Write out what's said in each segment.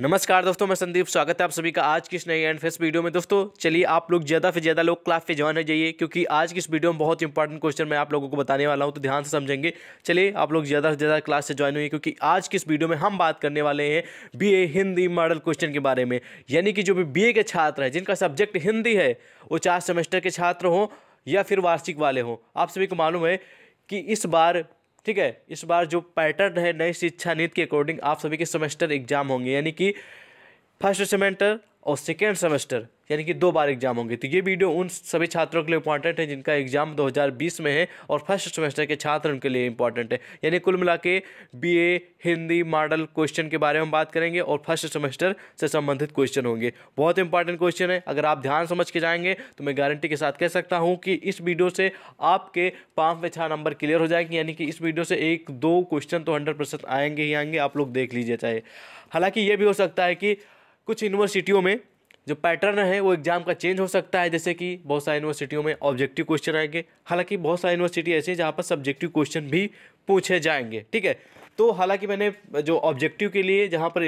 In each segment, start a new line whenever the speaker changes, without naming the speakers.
नमस्कार दोस्तों, मैं संदीप, स्वागत है आप सभी का आज की इस नई एंड फेस वीडियो में। दोस्तों, चलिए आप लोग ज़्यादा से ज़्यादा लोग क्लास पे ज्वाइन हो जाइए, क्योंकि आज की इस वीडियो में बहुत इंपॉर्टेंट क्वेश्चन मैं आप लोगों को बताने वाला हूँ तो ध्यान से समझेंगे। चलिए, आप लोग ज़्यादा से ज़्यादा क्लास से ज्वाइन हुई क्योंकि आज की इस वीडियो में हम बात करने वाले हैं बीए हिंदी मॉडल क्वेश्चन के बारे में। यानी कि जो भी बीए के छात्र हैं, जिनका सब्जेक्ट हिंदी है, वो चार सेमेस्टर के छात्र हों या फिर वार्षिक वाले हों, आप सभी को मालूम है कि इस बार ठीक है, इस बार जो पैटर्न है, नई शिक्षा नीति के अकॉर्डिंग आप सभी के सेमेस्टर एग्ज़ाम होंगे, यानी कि फ़र्स्ट सेमेस्टर और सेकेंड सेमेस्टर यानी कि दो बार एग्ज़ाम होंगे। तो ये वीडियो उन सभी छात्रों के लिए इंपॉर्टेंट है, जिनका एग्ज़ाम 2020 में है और फ़र्स्ट सेमेस्टर के छात्र उनके लिए इंपॉर्टेंट है। यानी कुल मिला के बी हिंदी, मॉडल क्वेश्चन के बारे में बात करेंगे और फ़र्स्ट सेमेस्टर से संबंधित क्वेश्चन होंगे। बहुत इंपॉर्टेंट क्वेश्चन है। अगर आप ध्यान समझ के जाएँगे तो मैं गारंटी के साथ कह सकता हूँ कि इस वीडियो से आपके पाँच में छः नंबर क्लियर हो जाएँगे। यानी कि इस वीडियो से एक, दो क्वेश्चन तो हंड्रेड परसेंट आएँगे ही आएँगे। आप लोग देख लीजिए चाहे। हालाँकि ये भी हो सकता है कि कुछ यूनिवर्सिटियों में जो पैटर्न है, वो एग्ज़ाम का चेंज हो सकता है, जैसे कि बहुत सारी यूनिवर्सिटियों में ऑब्जेक्टिव क्वेश्चन आएँगे। हालाँकि बहुत सारी यूनिवर्सिटी ऐसी है जहाँ पर सब्जेक्टिव क्वेश्चन भी पूछे जाएँगे, ठीक है? तो हालाँकि मैंने जो ऑब्जेक्टिव के लिए, जहाँ पर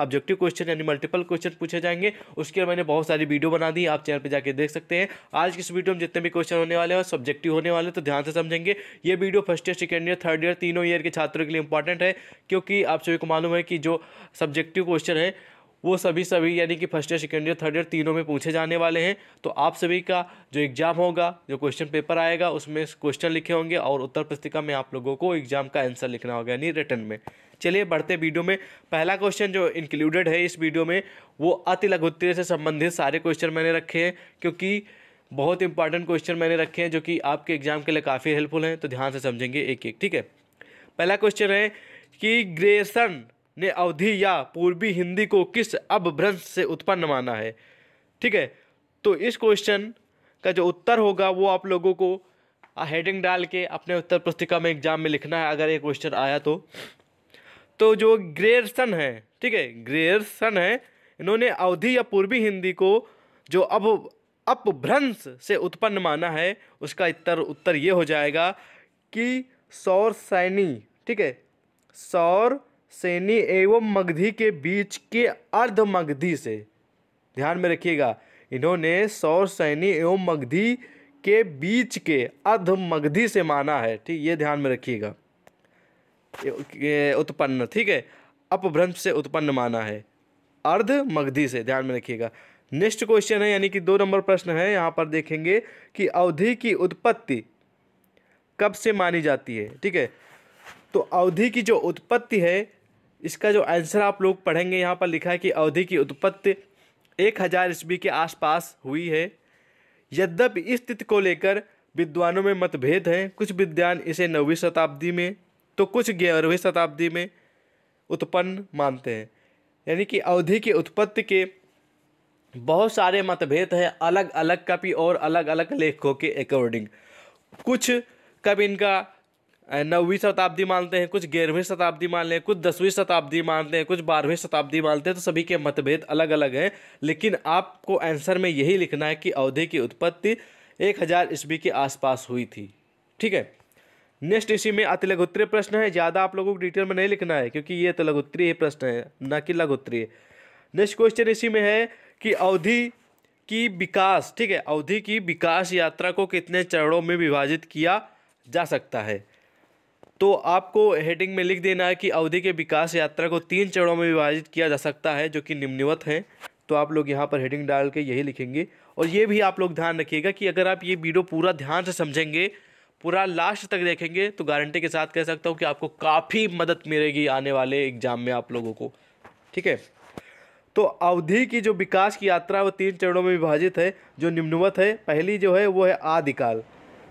ऑब्जेक्टिव क्वेश्चन यानी मल्टीपल क्वेश्चन पूछे जाएँगे, उसके लिए मैंने बहुत सारी वीडियो बना दी, आप चैनल पे जाके देख सकते हैं। आज की इस वीडियो में जितने भी क्वेश्चन होने वाले हैं सब्जेक्टिव होने वाले तो ध्यान से समझेंगे। ये video first year second year third year तीनों ईयर के छात्रों के लिए इंपॉर्टेंट है, क्योंकि आप सभी को मालूम है कि जो सब्जेक्टिव क्वेश्चन है वो सभी सभी यानी कि first year second year third year तीनों में पूछे जाने वाले हैं। तो आप सभी का जो एग्ज़ाम होगा, जो क्वेश्चन पेपर आएगा, उसमें क्वेश्चन लिखे होंगे और उत्तर पुस्तिका में आप लोगों को एग्ज़ाम का आंसर लिखना होगा, यानी रिटर्न में। चलिए बढ़ते वीडियो में। पहला क्वेश्चन जो इंक्लूडेड है इस वीडियो में, वो अति लघुत्तरीय से संबंधित सारे क्वेश्चन मैंने रखे हैं, क्योंकि बहुत इंपॉर्टेंट क्वेश्चन मैंने रखे हैं, जो कि आपके एग्ज़ाम के लिए काफ़ी हेल्पफुल हैं तो ध्यान से समझेंगे एक एक ठीक है? पहला क्वेश्चन है कि ग्रेसन ने अवधि या पूर्वी हिंदी को किस अपभ्रंश से उत्पन्न माना है? ठीक है तो इस क्वेश्चन का जो उत्तर होगा वो आप लोगों को हेडिंग डाल के अपने उत्तर पुस्तिका में एग्ज़ाम में लिखना है, अगर ये क्वेश्चन आया तो। तो जो ग्रेयरसन है, ठीक है ग्रेयरसन है, इन्होंने अवधि या पूर्वी हिंदी को जो अब अपभ्रंश से उत्पन्न माना है, उसका उत्तर उत्तर ये हो जाएगा कि सौर सैनी ठीक है, सौर सैनी एवं मगधी के बीच के अर्ध मगधी से। ध्यान में रखिएगा, इन्होंने सौर सैनी एवं मगधी के बीच के अर्ध मगधी से माना है। ठीक, ये ध्यान में रखिएगा। उत्पन्न, ठीक है? अपभ्रंश से उत्पन्न माना है। अर्ध मगधी से, ध्यान में रखिएगा। नेक्स्ट क्वेश्चन है, यानी कि दो नंबर प्रश्न है। यहाँ पर देखेंगे कि अवधि की उत्पत्ति कब से मानी जाती है, ठीक है? तो अवधि की जो उत्पत्ति है इसका जो आंसर आप लोग पढ़ेंगे, यहाँ पर लिखा है कि अवधि की उत्पत्ति एक हज़ार ईस्वी के आसपास हुई है। यद्यपि इस तिथि को लेकर विद्वानों में मतभेद हैं। कुछ विद्वान इसे नौवीं शताब्दी में तो कुछ ग्यारहवीं शताब्दी में उत्पन्न मानते हैं। यानी कि अवधि की उत्पत्ति के बहुत सारे मतभेद हैं अलग अलग कवि और अलग अलग लेखकों के अकॉर्डिंग कुछ कवि इनका नौवीं शताब्दी मानते हैं, कुछ ग्यारहवीं शताब्दी मान लें, कुछ दसवीं शताब्दी मानते हैं, कुछ बारहवीं शताब्दी मानते हैं तो सभी के मतभेद अलग अलग हैं। लेकिन आपको आंसर में यही लिखना है कि अवधि की उत्पत्ति एक हज़ार ईस्वी के आसपास हुई थी। ठीक है? नेक्स्ट इसी में अति लघुत्तरीय प्रश्न है, ज़्यादा आप लोगों को डिटेल में नहीं लिखना है, क्योंकि ये तो लघुत्तरीय प्रश्न है, न कि लघुत्तरीय नेक्स्ट क्वेश्चन इसी में है कि अवधि की विकास, ठीक है, अवधि की विकास यात्रा को कितने चरणों में विभाजित किया जा सकता है? तो आपको हेडिंग में लिख देना है कि अवधि के विकास यात्रा को तीन चरणों में विभाजित किया जा सकता है, जो कि निम्नवत हैं। तो आप लोग यहाँ पर हेडिंग डाल के यही लिखेंगे। और ये भी आप लोग ध्यान रखिएगा कि अगर आप ये वीडियो पूरा ध्यान से समझेंगे, पूरा लास्ट तक देखेंगे तो गारंटी के साथ कह सकता हूँ कि आपको काफ़ी मदद मिलेगी आने वाले एग्ज़ाम में आप लोगों को। ठीक है? तो अवधि की जो विकास की यात्रा वो तीन चरणों में विभाजित है, जो निम्नवत है। पहली जो है, वो है आदिकाल,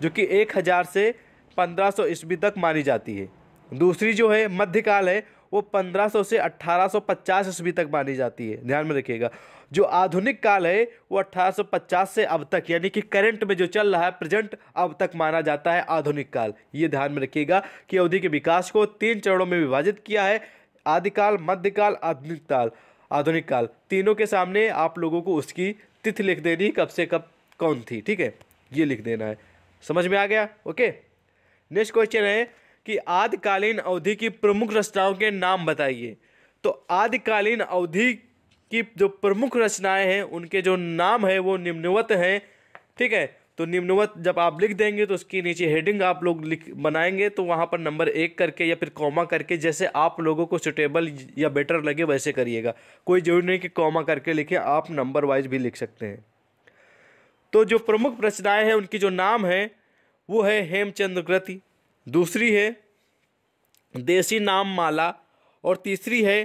जो कि एक हज़ार से पंद्रह सौ ईस्वी तक मानी जाती है। दूसरी जो है, मध्यकाल है, वो 1500 से 1850 ईस्वी तक मानी जाती है। ध्यान में रखिएगा, जो आधुनिक काल है, वो 1850 से अब तक, यानी कि करंट में जो चल रहा है प्रेजेंट अब तक माना जाता है आधुनिक काल। ये ध्यान में रखिएगा कि अवधि के विकास को तीन चरणों में विभाजित किया है, आदिकाल, मध्यकाल, आधुनिक काल। आधुनिक काल, तीनों के सामने आप लोगों को उसकी तिथि लिख देनी, कब से कब, कौन थी, ठीक है? ये लिख देना है। समझ में आ गया? ओके? नेक्स्ट क्वेश्चन है कि आदिकालीन अवधि की प्रमुख रचनाओं के नाम बताइए। तो आदिकालीन अवधि की जो प्रमुख रचनाएँ हैं, उनके जो नाम है, वो निम्नवत हैं। ठीक है? तो निम्नवत जब आप लिख देंगे तो उसकी नीचे हेडिंग आप लोग लिख बनाएँगे तो वहाँ पर नंबर एक करके या फिर कॉमा करके, जैसे आप लोगों को सुटेबल या बेटर लगे, वैसे करिएगा। कोई ज़रूरी नहीं कि कॉमा करके लिखें, आप नंबर वाइज भी लिख सकते हैं। तो जो प्रमुख रचनाएँ हैं, उनकी जो नाम है वो है हेमचंद्र कृति दूसरी है देसी नाम माला और तीसरी है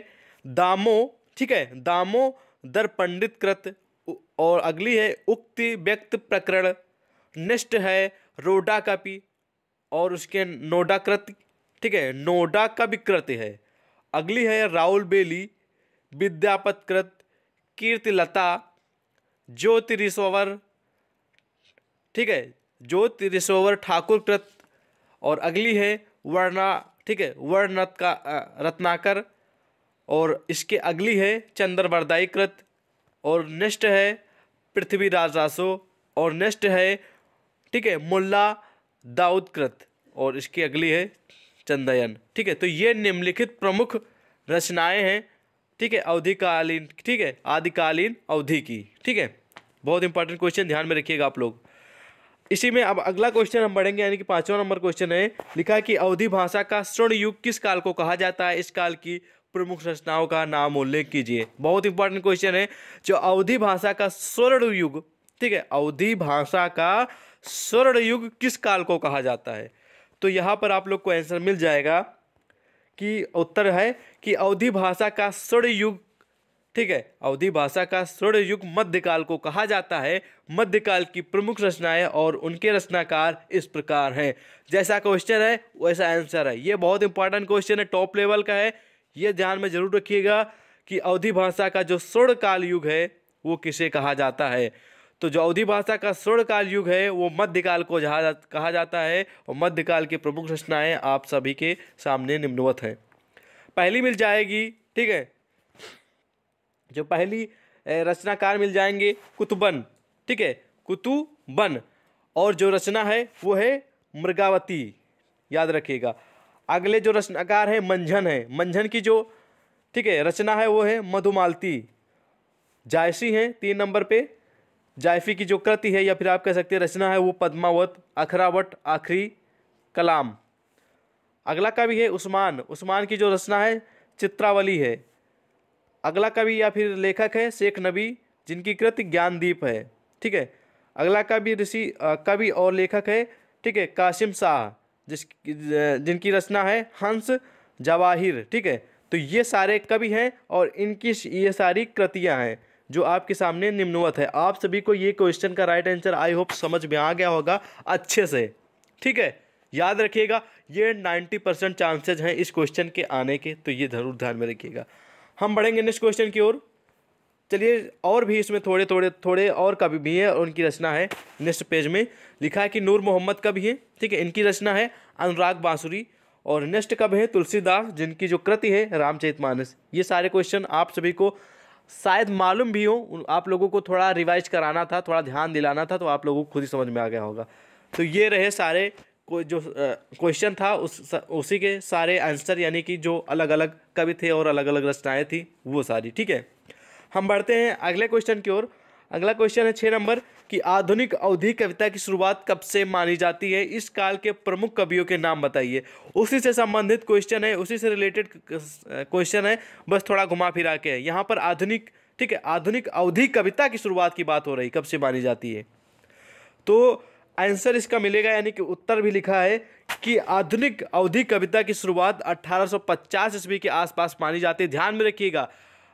दामो, ठीक है, दामो दर पंडित कृत। और अगली है उक्ति व्यक्त प्रकरण। नेक्स्ट है रोडा कापी और उसके नोडा कृत, ठीक है, नोडा का भी कृत है। अगली है राहुल बेली, विद्यापत कृत, कीर्तिलता ज्योतिरिश्वर ठीक है ज्योतिरिश्वर ठाकुर कृत और अगली है वर्णा, ठीक है वर्णत का रत्नाकर और इसके अगली है चंद्र चंद्रवरदाई कृत और नेक्स्ट है पृथ्वीराज रासो और नेक्स्ट है, ठीक है, मुल्ला दाऊद कृत और इसकी अगली है चंदयन, ठीक है तो ये निम्नलिखित प्रमुख रचनाएँ हैं, ठीक है, अवधिकालीन, ठीक है, आदिकालीन अवधि की, ठीक है, बहुत इंपॉर्टेंट क्वेश्चन ध्यान में रखिएगा आप लोग। इसी में अब अगला क्वेश्चन हम बढ़ेंगे, यानी कि पांचवा नंबर क्वेश्चन है। लिखा कि अवधि भाषा का स्वर्ण युग किस काल को कहा जाता है? इस काल की प्रमुख रचनाओं का नाम उल्लेख कीजिए। बहुत इंपॉर्टेंट क्वेश्चन है, जो अवधि भाषा का स्वर्ण युग, ठीक है, अवधि भाषा का स्वर्ण युग किस काल को कहा जाता है? तो यहाँ पर आप लोग को आंसर मिल जाएगा कि उत्तर है कि अवधि भाषा का स्वर्ण युग ठीक है, अवधि भाषा का स्वर्ण युग मध्यकाल को कहा जाता है। मध्यकाल की प्रमुख रचनाएँ और उनके रचनाकार इस प्रकार हैं। जैसा क्वेश्चन है, वैसा आंसर है। ये बहुत इंपॉर्टेंट क्वेश्चन है टॉप लेवल का है। ये ध्यान में ज़रूर रखिएगा कि अवधि भाषा का जो स्वर्ण काल युग है, वो किसे कहा जाता है? तो जो अवधि भाषा का स्वर्ण काल युग है, वो मध्यकाल को जहा कहा जाता है और मध्यकाल की प्रमुख रचनाएँ आप सभी के सामने निम्नवत हैं। पहली मिल जाएगी, ठीक है जो पहली रचनाकार मिल जाएँगे कुतुबन, ठीक है? कुतुबन। और जो रचना है, वो है मृगावती, याद रखिएगा। अगले जो रचनाकार है, मंझन है। मंझन की जो, ठीक है, रचना है, वो है मधुमालती। जायसी है, तीन नंबर पे। जायफी की जो कृति है, या फिर आप कह सकते हैं रचना है, वो पद्मावत, अखरावट, आखिरी कलाम। अगला का भी है उस्मान। उस्मान की जो रचना है, चित्रावली है। अगला कवि या फिर लेखक है शेख नबी, जिनकी कृति ज्ञानदीप है, ठीक है? अगला कवि ऋषि कवि और लेखक है, ठीक है? कासिम शाह, जिस जिनकी रचना है हंस जवाहिर, ठीक है? तो ये सारे कवि हैं और इनकी ये सारी कृतियाँ हैं, जो आपके सामने निम्नवत है। आप सभी को ये क्वेश्चन का राइट आंसर आई होप समझ में आ गया होगा अच्छे से, ठीक है? याद रखिएगा, ये नाइन्टी परसेंट चांसेज हैं इस क्वेश्चन के आने के तो ये ज़रूर ध्यान में रखिएगा। हम बढ़ेंगे नेक्स्ट क्वेश्चन की ओर। चलिए, और भी इसमें थोड़े थोड़े थोड़े और कवि भी हैं, और उनकी रचना है नेक्स्ट पेज में। लिखा है कि नूर मोहम्मद कवि है? ठीक है, इनकी रचना है अनुराग बांसुरी। और नेक्स्ट कब है? तुलसीदास, जिनकी जो कृति है, रामचरित मानस। ये सारे क्वेश्चन आप सभी को शायद मालूम भी हो आप लोगों को थोड़ा रिवाइज कराना था, थोड़ा ध्यान दिलाना था तो आप लोगों को खुद ही समझ में आ गया होगा। तो ये रहे सारे को जो क्वेश्चन था, उस उसी के सारे आंसर यानी कि जो अलग अलग कवि थे और अलग अलग रचनाएँ थी, वो सारी, ठीक है? हम बढ़ते हैं अगले क्वेश्चन की ओर। अगला क्वेश्चन है छः नंबर, कि आधुनिक अवधि कविता की शुरुआत कब से मानी जाती है? इस काल के प्रमुख कवियों के नाम बताइए। उसी से संबंधित क्वेश्चन है, उसी से रिलेटेड क्वेश्चन है, बस थोड़ा घुमा फिरा के यहाँ पर आधुनिक, ठीक है, आधुनिक अवधि कविता की शुरुआत की बात हो रही, कब से मानी जाती है? तो आंसर इसका मिलेगा, यानी कि उत्तर भी लिखा है कि आधुनिक अवधि कविता की शुरुआत 1850 ईस्वी के आसपास मानी जाती है। ध्यान में रखिएगा,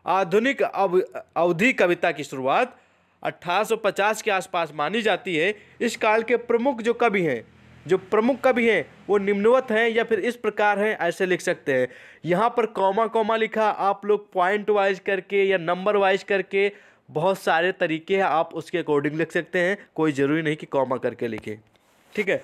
आधुनिक अवधि कविता की शुरुआत 1850 के आसपास मानी जाती है। इस काल के प्रमुख जो कवि हैं, जो प्रमुख कवि हैं, वो निम्नवत हैं या फिर इस प्रकार हैं, ऐसे लिख सकते हैं। यहाँ पर कॉमा कॉमा लिखा, आप लोग पॉइंट वाइज करके या नंबर वाइज करके बहुत सारे तरीके हैं आप उसके अकॉर्डिंग लिख सकते हैं कोई ज़रूरी नहीं कि कॉमा करके लिखें। ठीक है?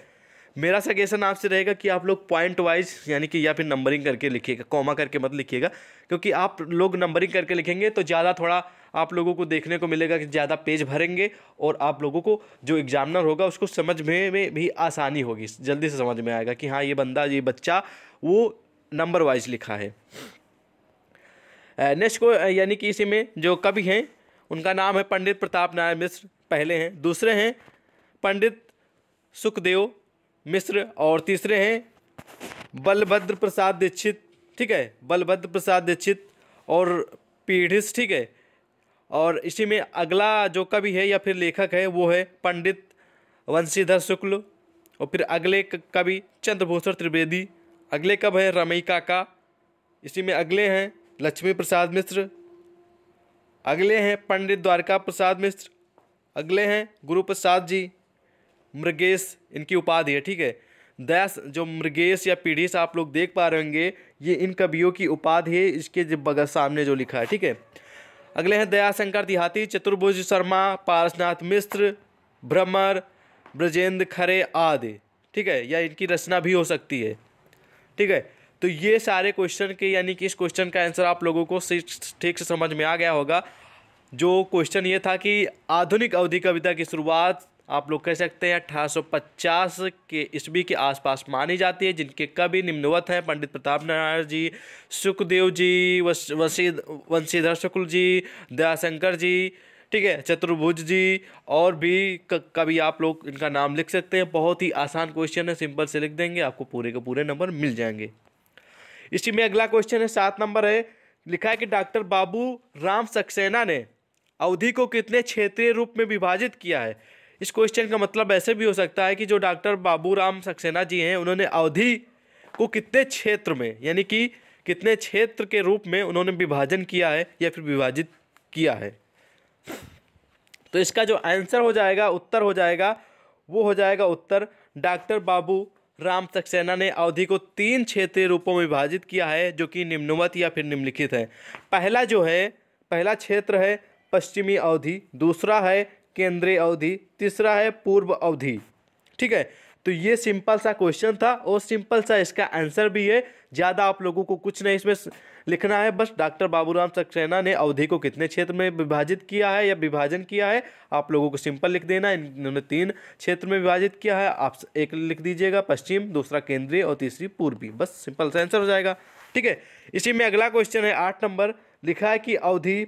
मेरा सजेशन आपसे रहेगा कि आप लोग पॉइंट वाइज यानी कि या फिर नंबरिंग करके लिखिएगा कॉमा करके मत लिखिएगा क्योंकि आप लोग नंबरिंग करके लिखेंगे तो ज़्यादा थोड़ा आप लोगों को देखने को मिलेगा कि ज़्यादा पेज भरेंगे और आप लोगों को जो एग्जामिनर होगा उसको समझ में, में भी आसानी होगी। जल्दी से समझ में आएगा कि हाँ ये बंदा ये बच्चा वो नंबर वाइज लिखा है। नेक्स्ट को यानी कि इसी में जो कवि हैं उनका नाम है पंडित प्रताप नारायण मिश्र। पहले हैं, दूसरे हैं, पंडित सुखदेव मिश्र और तीसरे हैं बलभद्र प्रसाद दीक्षित, ठीक है बलभद्र प्रसाद दीक्षित और पीढ़िस, ठीक है। और इसी में अगला जो कवि है या फिर लेखक है, वो है पंडित वंशीधर शुक्ल और फिर अगले कवि चंद्रभूषण त्रिवेदी, अगले कब है रमई काका इसी में अगले हैं लक्ष्मी प्रसाद मिश्र अगले हैं पंडित द्वारका प्रसाद मिश्र अगले हैं गुरु प्रसाद जी। मृगेश, इनकी उपाधि है, ठीक है? दया जो मृगेश या पीढ़ी से आप लोग देख पा रहे होंगे, ये इन कवियों की उपाधि है, इसके बगल सामने जो लिखा है, ठीक है? अगले हैं दयाशंकर देहाती, चतुर्भुज शर्मा, पारसनाथ मिश्र भ्रमर, ब्रजेंद्र खरे आदि, ठीक है? या इनकी रचना भी हो सकती है, ठीक है? तो ये सारे क्वेश्चन के यानी कि इस क्वेश्चन का आंसर आप लोगों को ठीक से समझ में आ गया होगा। जो क्वेश्चन ये था कि आधुनिक अवधि कविता की शुरुआत आप लोग कह सकते हैं अठारह के ईस्वी के आसपास मानी जाती है, जिनके कवि निम्नवत हैं। पंडित प्रताप नारायण जी, सुखदेव जी वंशी वंशीधर शुक्ल जी, दयाशंकर जी, ठीक है, चतुर्भुज जी और भी कभी आप लोग इनका नाम लिख सकते हैं। बहुत ही आसान क्वेश्चन है सिंपल से लिख देंगे, आपको पूरे के पूरे नंबर मिल जाएँगे। इसी में अगला क्वेश्चन है, सात नंबर है। लिखा है कि डॉक्टर बाबू राम सक्सेना ने अवधि को कितने क्षेत्रीय रूप में विभाजित किया है? इस क्वेश्चन का मतलब ऐसे भी हो सकता है कि जो डॉक्टर बाबू राम सक्सेना जी हैं, उन्होंने अवधि को कितने क्षेत्र में, यानी कि कितने क्षेत्र के रूप में उन्होंने विभाजन किया है या फिर विभाजित किया है? तो इसका जो आंसर हो जाएगा, उत्तर हो जाएगा, वो हो जाएगा उत्तर डॉक्टर बाबू राम सक्सेना ने अवधि को तीन क्षेत्रीय रूपों में विभाजित किया है, जो कि निम्नवत या फिर निम्नलिखित है। पहला जो है, पहला क्षेत्र है पश्चिमी अवधि, दूसरा है केंद्रीय अवधि, तीसरा है पूर्व अवधि। ठीक है तो ये सिंपल सा क्वेश्चन था और सिंपल सा इसका आंसर भी है। ज़्यादा आप लोगों को कुछ नहीं इसमें लिखना है, बस डॉक्टर बाबूराम सक्सेना ने अवधि को कितने क्षेत्र में विभाजित किया है या विभाजन किया है, आप लोगों को सिंपल लिख देना इन्होंने तीन क्षेत्र में विभाजित किया है, आप एक लिख दीजिएगा, पश्चिम, दूसरा केंद्रीय और तीसरी पूर्वी। बस सिंपल सा आंसर हो जाएगा। ठीक है, इसी में अगला क्वेश्चन है, आठ नंबर, लिखा है कि अवधि,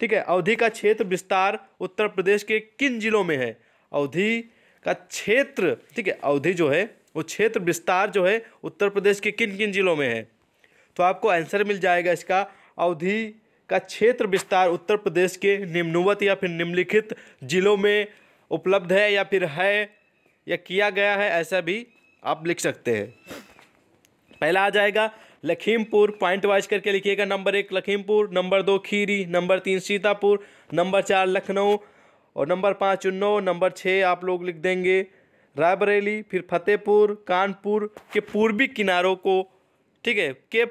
ठीक है, अवधि का क्षेत्र विस्तार उत्तर प्रदेश के किन जिलों में है? अवधि का क्षेत्र, ठीक है, अवधि जो है, वो क्षेत्र विस्तार जो है, उत्तर प्रदेश के किन किन जिलों में है? तो आपको आंसर मिल जाएगा इसका, अवधि का क्षेत्र विस्तार उत्तर प्रदेश के निम्नवत या फिर निम्नलिखित जिलों में उपलब्ध है या फिर है, या किया गया है, ऐसा भी आप लिख सकते हैं। पहला आ जाएगा, लखीमपुर, पॉइंट वाइज करके लिखिएगा, नंबर एक लखीमपुर, नंबर दो खीरी, नंबर तीन सीतापुर, नंबर चार लखनऊ और नंबर पाँच उन्नाव नंबर छः आप लोग लिख देंगे। रायबरेली फिर फतेहपुर कानपुर के पूर्वी किनारों को ठीक है के आ,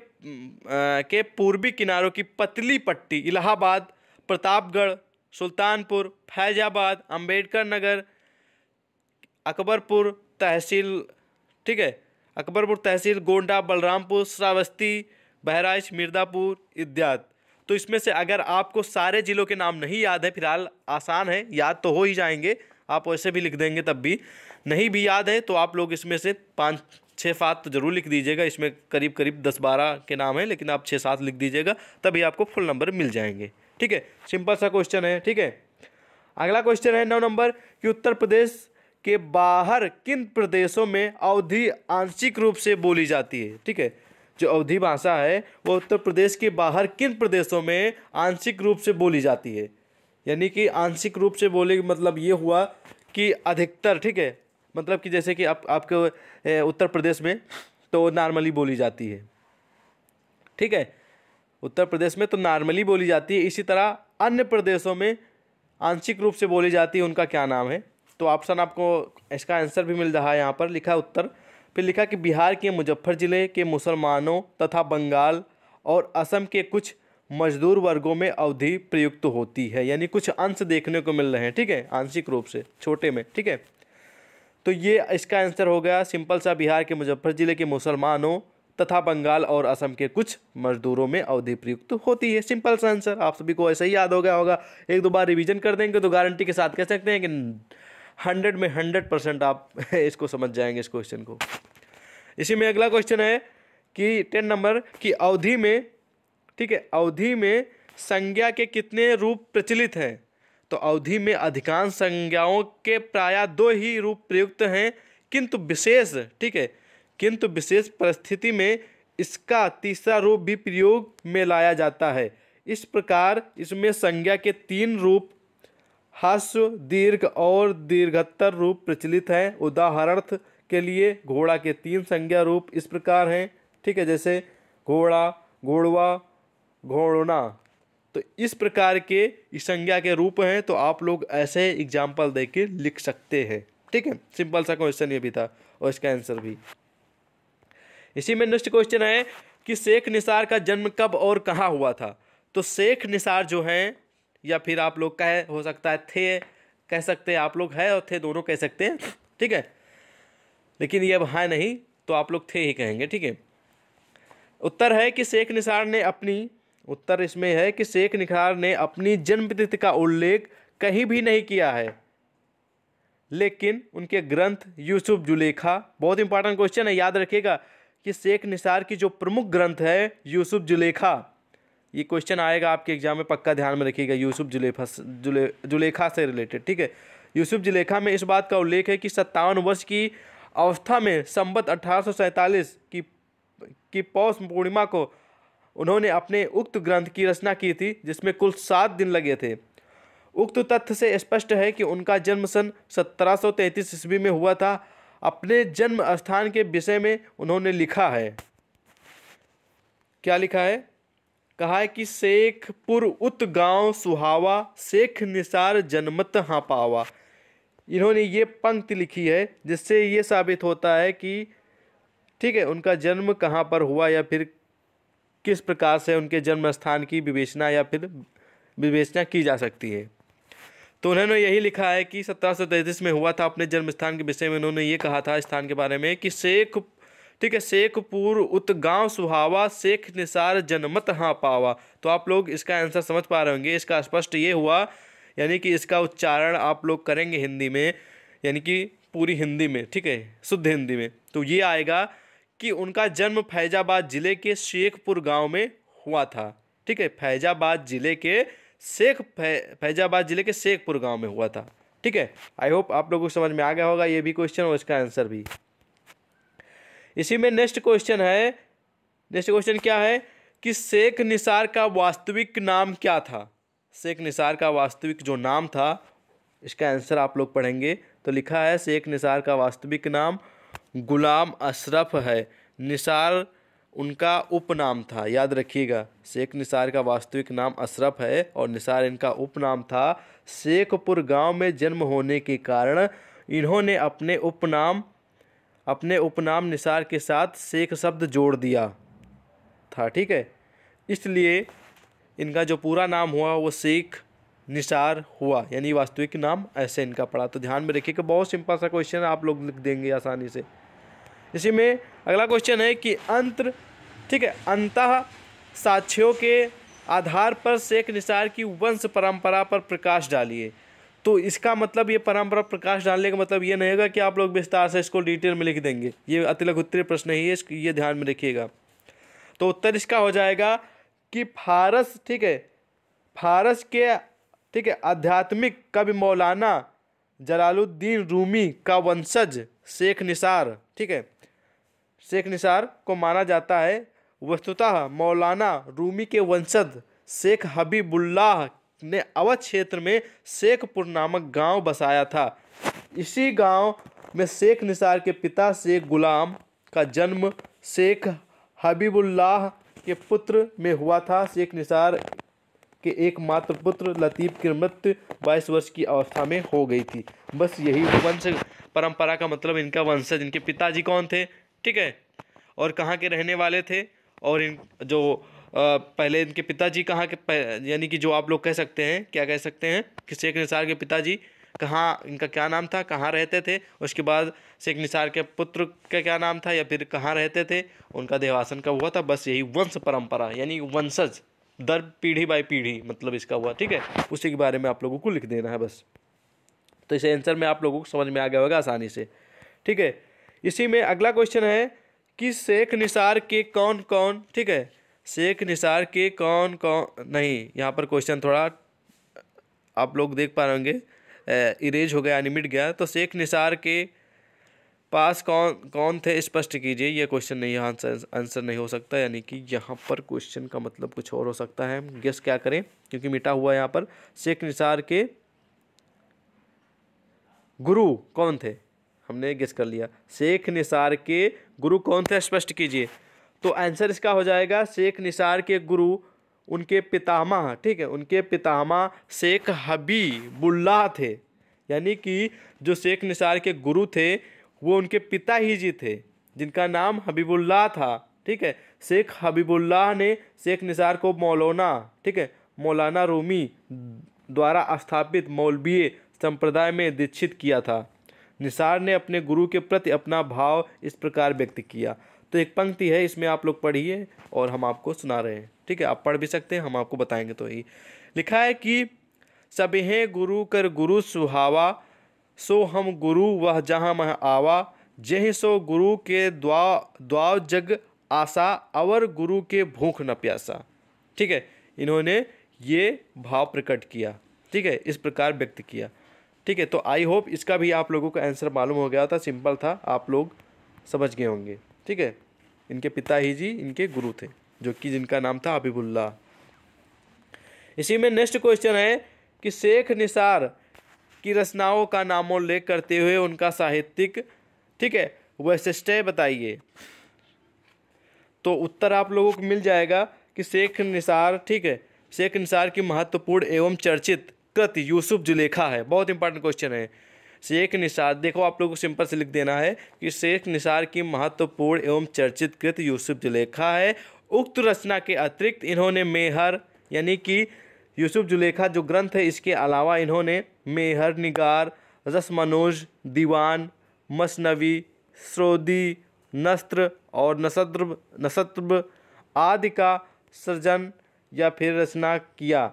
के पूर्वी किनारों की पतली पट्टी इलाहाबाद प्रतापगढ़ सुल्तानपुर फैजाबाद अंबेडकर नगर अकबरपुर तहसील ठीक है अकबरपुर तहसील गोंडा बलरामपुर श्रावस्ती बहराइच मिर्दापुर इत्यादि। तो इसमें से अगर आपको सारे ज़िलों के नाम नहीं याद है, फ़िलहाल आसान है, याद तो हो ही जाएँगे। आप वैसे भी लिख देंगे तब भी। नहीं भी याद है तो आप लोग इसमें से पाँच, छः, सात तो ज़रूर लिख दीजिएगा। इसमें करीब करीब दस, बारह के नाम हैं, लेकिन आप छः, सात लिख दीजिएगा, तभी आपको फुल नंबर मिल जाएँगे। ठीक है? सिंपल सा क्वेश्चन है, ठीक है? अगला क्वेश्चन है नौ नंबर कि उत्तर प्रदेश के बाहर किन प्रदेशों में अवधि आंशिक रूप से बोली जाती है? ठीक है? जो अवधि भाषा है, वो उत्तर प्रदेश के बाहर किन प्रदेशों में आंशिक रूप से बोली जाती है? यानी कि आंशिक रूप से बोले मतलब ये हुआ कि अधिकतर, ठीक है? मतलब कि जैसे कि आप, आपके उत्तर प्रदेश में तो नॉर्मली बोली जाती है। ठीक है? उत्तर प्रदेश में तो नॉर्मली बोली जाती है, इसी तरह अन्य प्रदेशों में आंशिक रूप से बोली जाती है, उनका क्या नाम है? तो ऑप्शन आपको, इसका आंसर भी मिल रहा है यहाँ पर, लिखा उत्तर फिर लिखा कि बिहार के मुजफ्फर ज़िले के मुसलमानों तथा बंगाल और असम के कुछ मजदूर वर्गों में अवधि प्रयुक्त होती है। यानी कुछ अंश देखने को मिल रहे हैं, ठीक है? आंशिक रूप से, छोटे में, ठीक है? तो ये इसका आंसर हो गया सिंपल सा, बिहार के मुजफ्फर ज़िले के मुसलमानों तथा बंगाल और असम के कुछ मजदूरों में अवधि प्रयुक्त होती है। सिंपल सा आंसर, आप सभी को ऐसा ही याद हो गया होगा। एक दो बार रिविजन कर देंगे तो गारंटी के साथ कह सकते हैं कि हंड्रेड में हंड्रेड परसेंट आप इसको समझ जाएँगे इस क्वेश्चन को। इसी में अगला क्वेश्चन है कि टेन नंबर की अवधि में, ठीक है, अवधि में संज्ञा के कितने रूप प्रचलित हैं? तो अवधि में अधिकांश संज्ञाओं के प्राय दो ही रूप प्रयुक्त हैं, किंतु विशेष, ठीक है, किंतु विशेष परिस्थिति में इसका तीसरा रूप भी प्रयोग में लाया जाता है। इस प्रकार इसमें संज्ञा के तीन रूप हास्य दीर्घ और दीर्घतर रूप प्रचलित हैं। उदाहरण के लिए घोड़ा के तीन संज्ञा रूप इस प्रकार हैं। ठीक है, जैसे घोड़ा, घोड़वा, घोड़ना। तो इस प्रकार के संज्ञा के रूप हैं तो आप लोग ऐसे एग्ज़ाम्पल दे के लिख सकते हैं। ठीक है सिंपल सा क्वेश्चन ये भी था और इसका आंसर भी। इसी में नेक्स्ट क्वेश्चन है कि शेख निसार का जन्म कब और कहाँ हुआ था? तो शेख निसार जो हैं या फिर आप लोग कह, हो सकता है थे, कह सकते हैं आप लोग है और थे, दोनों कह सकते हैं, ठीक है? लेकिन ये अब है नहीं तो आप लोग थे ही कहेंगे, ठीक है? उत्तर है कि शेख निसार ने अपनी, उत्तर इसमें है कि शेख निसार ने अपनी जन्मतिथि का उल्लेख कहीं भी नहीं किया है। लेकिन उनके ग्रंथ यूसुफ जुलेखा, बहुत इंपॉर्टेंट क्वेश्चन है, याद रखिएगा कि शेख निसार की जो प्रमुख ग्रंथ है, यूसुफ जुलेखा ये क्वेश्चन आएगा आपके एग्ज़ाम में, पक्का ध्यान में रखिएगा, यूसुफ जुलेखा जुले जुलेखा से रिलेटेड ठीक है? यूसुफ जुलेखा में इस बात का उल्लेख है कि सत्तावन वर्ष की अवस्था में संबत अठारह की की पौष पूर्णिमा को उन्होंने अपने उक्त ग्रंथ की रचना की थी, जिसमें कुल सात दिन लगे थे। उक्त तथ्य से स्पष्ट है कि उनका जन्म सन सत्रह सौ तैंतीस ईस्वी में हुआ था। अपने जन्म स्थान के विषय में उन्होंने लिखा है। क्या लिखा है? कहा है कि शेखपुर उत गाँव सुहावा, शेख निसार जनमत हाँ पावा। इन्होंने ये पंक्ति लिखी है, जिससे ये साबित होता है कि, ठीक है, उनका जन्म कहाँ पर हुआ या फिर किस प्रकार से उनके जन्म स्थान की विवेचना या फिर विवेचना की जा सकती है। तो उन्होंने यही लिखा है कि सत्रह में हुआ था अपने जन्म स्थान के विषय में। उन्होंने ये कहा था स्थान के बारे में कि शेख ठीक है शेखपुर उत सुहावा, शेख निसार जनमत हाँ पावा। तो आप लोग इसका आंसर समझ पा रहे होंगे। इसका स्पष्ट ये हुआ, यानी कि इसका उच्चारण आप लोग करेंगे हिंदी में, यानी कि पूरी हिंदी में, ठीक है, शुद्ध हिंदी में। तो ये आएगा कि उनका जन्म फैजाबाद ज़िले के शेखपुर गाँव में हुआ था, ठीक है, फैजाबाद ज़िले के शेख फैजाबाद ज़िले के शेखपुर गाँव में हुआ था, ठीक है। आई होप आप लोगों को समझ में आ गया होगा, ये भी क्वेश्चन और इसका आंसर भी। इसी में नेक्स्ट क्वेश्चन है। नेक्स्ट क्वेश्चन क्या है? कि शेख निसार का वास्तविक नाम क्या था? शेख निसार का वास्तविक जो नाम था, इसका आंसर आप लोग पढ़ेंगे। तो लिखा है, शेख निसार का वास्तविक नाम गुलाम अशरफ है। निसार उनका उपनाम था, याद रखिएगा। शेख निसार का वास्तविक नाम अशरफ है और निसार इनका उपनाम था। शेखपुर गाँव में जन्म होने के कारण इन्होंने अपने उपनाम अपने उपनाम निसार के साथ शेख शब्द जोड़ दिया। था, ठीक है? इसलिए इनका जो पूरा नाम हुआ, वो शेख निसार हुआ, यानी वास्तविक नाम ऐसे इनका पड़ा। तो ध्यान में रखिए कि बहुत सिंपल सा क्वेश्चन आप लोग लिख देंगे आसानी से। इसी में अगला क्वेश्चन है कि अंतर, ठीक है? अंत साक्ष्यों के आधार पर शेख निसार की वंश परंपरा पर प्रकाश डालिए। तो इसका मतलब ये परंपरा प्रकाश डालने का मतलब ये नहीं होगा कि आप लोग विस्तार से इसको डिटेल में लिख देंगे। ये अतिलक उत्तरीय प्रश्न ही है ये ध्यान में रखिएगा। तो उत्तर इसका हो जाएगा कि फारस, ठीक है, फारस के, ठीक है, आध्यात्मिक कवि मौलाना जलालुद्दीन रूमी का वंशज शेख निसार, ठीक है, शेख निसार को माना जाता है। वस्तुतः मौलाना रूमी के वंशज शेख हबीबुल्लाह ने अवध क्षेत्र में शेखपुर नामक गाँव बसाया था। इसी गाँव में शेख निसार के पिता शेख गुलाम का जन्म शेख हबीबुल्लाह के पुत्र में हुआ था। शेख निसार के एकमात्र पुत्र लतीफ़ की मृत्यु बाईस वर्ष की अवस्था में हो गई थी। बस यही वंश परंपरा का मतलब इनका वंशज इनके पिताजी कौन थे? ठीक है। और कहाँ के रहने वाले थे? और इन जो पहले इनके पिताजी कहाँ के यानी कि जो आप लोग कह सकते हैं, क्या कह सकते हैं? कि शेख निसार के पिताजी कहाँ, इनका क्या नाम था? कहाँ रहते थे? उसके बाद शेख निसार के पुत्र का क्या नाम था? या फिर कहाँ रहते थे? उनका देवासन कब हुआ था, बस यही वंश परंपरा, यानी वंशज, दर पीढ़ी बाई पीढ़ी मतलब इसका हुआ, ठीक है? उसी के बारे में आप लोगों को लिख देना है बस। तो इस आंसर में आप लोगों को समझ में आ गया होगा आसानी से, ठीक है? इसी में अगला क्वेश्चन है कि शेख निसार के कौन कौन ठीक है? शेख निसार के कौन कौन, नहीं, यहाँ पर क्वेश्चन थोड़ा आप लोग देख पा रहे होंगे। इरेज हो गया यानी मिट गया। तो शेख निसार के पास कौन कौन थे? स्पष्ट कीजिए यह क्वेश्चन नहीं आंसर आंसर नहीं हो सकता, यानी कि यहाँ पर क्वेश्चन का मतलब कुछ और हो सकता है। गेस क्या करें? क्योंकि मिटा हुआ यहाँ पर। शेख निसार के गुरु कौन थे? हमने गेस कर लिया। शेख निसार के गुरु कौन थे? स्पष्ट कीजिए। तो आंसर इसका हो जाएगा, शेख निसार के गुरु, उनके पितामह, ठीक है? उनके पितामह शेख हबीबुल्लाह थे। यानी कि जो शेख निसार के गुरु थे, वो उनके पिता ही जी थे, जिनका नाम हबीबुल्लाह था, ठीक है? शेख हबीबुल्लाह ने शेख निसार को मौलाना, ठीक है? मौलाना रूमी द्वारा स्थापित मौलवी संप्रदाय में दीक्षित किया था। निसार ने अपने गुरु के प्रति अपना भाव इस प्रकार व्यक्त किया। तो एक पंक्ति है, इसमें आप लोग पढ़िए और हम आपको सुना रहे हैं। ठीक है, आप पढ़ भी सकते हैं, हम आपको बताएँगे तो ही। लिखा है कि, सबहे गुरु कर गुरु सुहावा, सो हम गुरु वह जहाँ मह आवा। जह सो गुरु के द्वा, द्वाव जग आशा अवर गुरु के भूख न प्यासा। ठीक है, इन्होंने ये भाव प्रकट किया। ठीक है, इस प्रकार व्यक्त किया। ठीक है तो आई होप इसका भी आप लोगों को आंसर मालूम हो गया था सिंपल था, आप लोग समझ गए होंगे। ठीक है? इनके पिता ही जी, इनके गुरु थे, जो कि जिनका नाम था हबीबुल्ला इसी में नेक्स्ट क्वेश्चन है कि शेख निसार की रचनाओं का नामोल्लेख करते हुए उनका साहित्यिक, ठीक है वैशिष्ट बताइए। तो उत्तर आप लोगों को मिल जाएगा कि शेख निसार, ठीक है, शेख निसार की महत्वपूर्ण एवं चर्चित कृत यूसुफ जुलेखा है। बहुत इंपॉर्टेंट क्वेश्चन है। शेख निसार देखो आप लोगों को सिंपल से लिख देना है कि शेख निसार की महत्वपूर्ण एवं चर्चित कृत यूसुफ जुलेखा है। उक्त रचना के अतिरिक्त इन्होंने मेहर, यानी कि यूसुफ जुलेखा जो ग्रंथ है, इसके अलावा इन्होंने मेहर, निगार, रसमनोज, दीवान, मसनवी, स्रोदी, नस्त्र और नसद्र नसत्र आदि का सृजन या फिर रचना किया।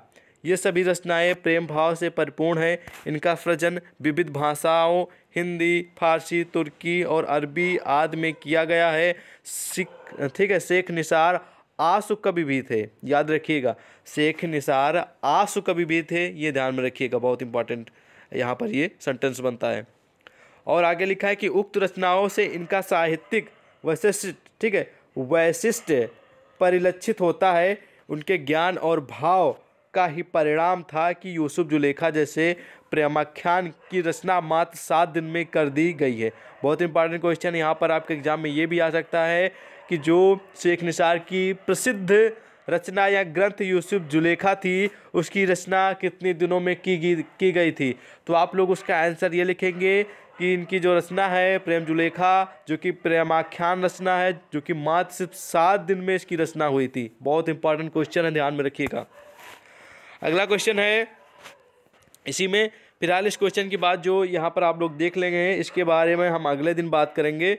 ये सभी रचनाएँ प्रेम भाव से परिपूर्ण हैं। इनका सृजन विविध भाषाओं, हिंदी, फारसी, तुर्की और अरबी आदि में किया गया है। सिख, ठीक है, शेख निसार आसु कवि भी थे। याद रखिएगा, शेख निसार आसु कवि भी थे, ये ध्यान में रखिएगा, बहुत इंपॉर्टेंट यहाँ पर ये सेंटेंस बनता है। और आगे लिखा है कि उक्त रचनाओं से इनका साहित्यिक वैशिष्ट, ठीक है, वैशिष्ट परिलक्षित होता है। उनके ज्ञान और भाव का ही परिणाम था कि यूसुफ जुलेखा जैसे प्रेमाख्यान की रचना मात्र सात दिन में कर दी गई है। बहुत इंपॉर्टेंट क्वेश्चन यहाँ पर आपके एग्ज़ाम में ये भी आ सकता है कि जो शेख निसार की प्रसिद्ध रचना या ग्रंथ यूसुफ जुलेखा थी, उसकी रचना कितने दिनों में की गई की गई थी? तो आप लोग उसका आंसर ये लिखेंगे कि इनकी जो रचना है प्रेम जुलेखा, जो कि प्रेमाख्यान रचना है, जो कि मात्र सिर्फ़ सात दिन में इसकी रचना हुई थी। बहुत इंपॉर्टेंट क्वेश्चन है, ध्यान में रखिएगा। अगला क्वेश्चन है, इसी में फ़िलहाल इस क्वेश्चन की बात जो यहाँ पर आप लोग देख लेंगे इसके बारे में हम अगले दिन बात करेंगे।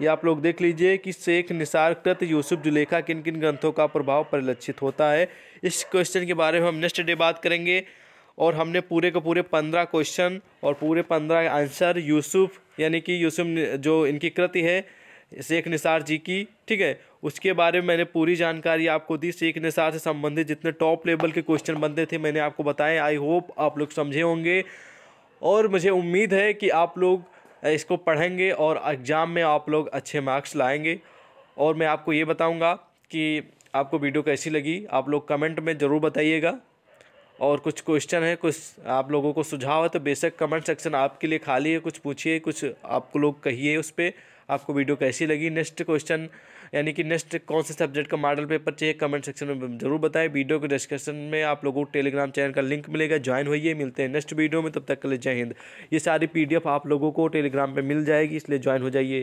ये आप लोग देख लीजिए कि शेख निसार कृत यूसुफ जुलेखा किन किन ग्रंथों का प्रभाव परिलक्षित होता है। इस क्वेश्चन के बारे में हम नेक्स्ट डे बात करेंगे और हमने पूरे के पूरे पंद्रह क्वेश्चन और पूरे पंद्रह आंसर यूसुफ, यानी कि यूसुफ जो इनकी कृति है शेख निसार जी की, ठीक है? उसके बारे में मैंने पूरी जानकारी आपको दी। शेख निसार से संबंधित जितने टॉप लेवल के क्वेश्चन बनते थे, मैंने आपको बताए। आई होप आप लोग समझे होंगे। और मुझे उम्मीद है कि आप लोग इसको पढ़ेंगे और एग्ज़ाम में आप लोग अच्छे मार्क्स लाएँगे। और मैं आपको ये बताऊँगा कि आपको वीडियो कैसी लगी। आप लोग कमेंट में ज़रूर बताइएगा। और कुछ क्वेश्चन है, कुछ आप लोगों को सुझाव है तो बेशक कमेंट सेक्शन आपके लिए खाली है। कुछ पूछिए, कुछ आपको लोग कहिए उस पर आपको वीडियो कैसी लगी? नेक्स्ट क्वेश्चन यानी कि नेक्स्ट कौन से सब्जेक्ट का मॉडल पेपर चाहिए कमेंट सेक्शन में ज़रूर बताएँ। वीडियो के डिस्क्रिप्शन में आप लोगों को टेलीग्राम चैनल का लिंक मिलेगा। ज्वाइन होइए, मिलते हैं नेक्स्ट वीडियो में। तब तक के लिए जय हिंद। ये सारी पीडीएफ आप लोगों को टेलीग्राम पर मिल जाएगी, इसलिए ज्वाइन हो जाइए।